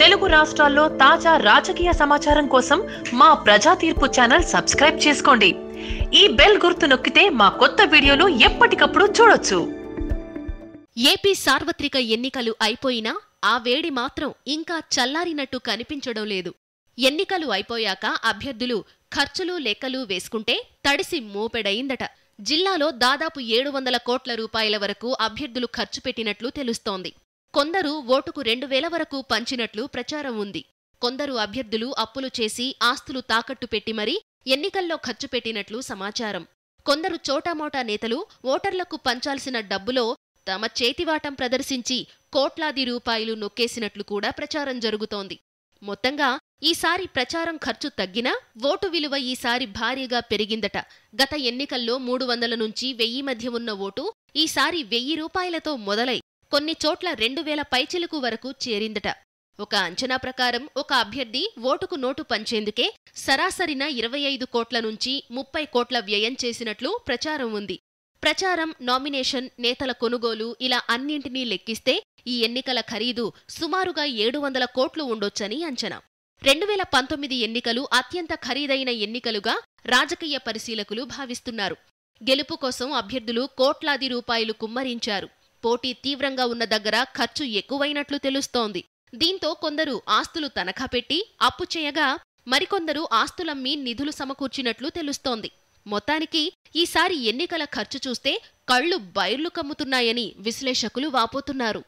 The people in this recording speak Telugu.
తెలుగు రాష్ట్రాల్లో తాజా రాజకీయ సమాచారం కోసం మా ప్రజా తీర్పు ఛానల్ సబ్స్క్రైబ్ చేసుకోండి. ఈ బెల్ గుర్తు నొక్కితే మా కొత్త వీడియోలు ఎప్పటికప్పుడు చూడొచ్చు. ఏపీ సార్వత్రిక ఎన్నికలు అయిపోయినా ఆ వేడి మాత్రం ఇంకా చల్లారినట్టు కనిపించడం లేదు. ఎన్నికలు అయిపోయాక అభ్యర్థులు ఖర్చులు లెక్కలు వేసుకుంటే తడిసి మోపెడయిందట. జిల్లాలో దాదాపు ఏడు వందల కోట్ల రూపాయల వరకు అభ్యర్థులు ఖర్చు పెట్టినట్లు తెలుస్తోంది. కొందరు ఓటుకు రెండు వేల వరకు పంచినట్లు ప్రచారం ఉంది. కొందరు అభ్యర్థులు అప్పులు చేసి ఆస్తులు తాకట్టు పెట్టి మరీ ఎన్నికల్లో ఖర్చు పెట్టినట్లు సమాచారం. కొందరు చోటామోటా నేతలు ఓటర్లకు పంచాల్సిన డబ్బులో తమ చేతివాటం ప్రదర్శించి కోట్లాది రూపాయలు నొక్కేసినట్లు కూడా ప్రచారం జరుగుతోంది. మొత్తంగా ఈసారి ప్రచారం ఖర్చు తగ్గినా ఓటు విలువ ఈసారి భారీగా పెరిగిందట. గత ఎన్నికల్లో మూడు వందల నుంచి వెయ్యి మధ్య ఉన్న ఓటు ఈసారి వెయ్యి రూపాయలతో మొదలై కొన్ని చోట్ల రెండు వేల పైచిలుకు వరకు చేరిందట. ఒక అంచనా ప్రకారం ఒక అభ్యర్థి ఓటుకు నోటు పంచేందుకే సరాసరిన ఇరవై ఐదు కోట్ల నుంచి ముప్పై కోట్ల వ్యయం చేసినట్లు ప్రచారం ఉంది. ప్రచారం నామినేషన్ నేతల కొనుగోలు ఇలా అన్నింటినీ లెక్కిస్తే ఈ ఎన్నికల ఖరీదు సుమారుగా ఏడు వందల కోట్లు ఉండొచ్చని అంచనా. రెండు వేల పంతొమ్మిది ఎన్నికలు అత్యంత ఖరీదైన ఎన్నికలుగా రాజకీయ పరిశీలకులు భావిస్తున్నారు. గెలుపు కోసం అభ్యర్థులు కోట్లాది రూపాయలు కుమ్మరించారు. పోటీ తీవ్రంగా ఉన్న దగ్గర ఖర్చు ఎక్కువైనట్లు తెలుస్తోంది. దీంతో కొందరు ఆస్తులు తనఖా పెట్టి అప్పు చేయగా మరికొందరు ఆస్తులమ్మి నిధులు సమకూర్చినట్లు తెలుస్తోంది. మొత్తానికి ఈసారి ఎన్నికల ఖర్చు చూస్తే కళ్ళు బైర్లు కమ్ముతున్నాయని విశ్లేషకులు వాపోతున్నారు.